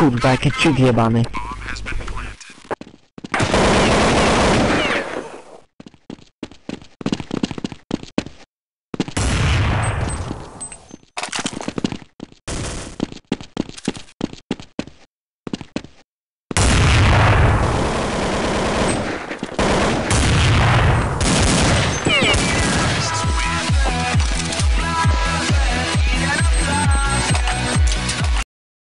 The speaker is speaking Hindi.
Kurwa, jakie ciut jebany.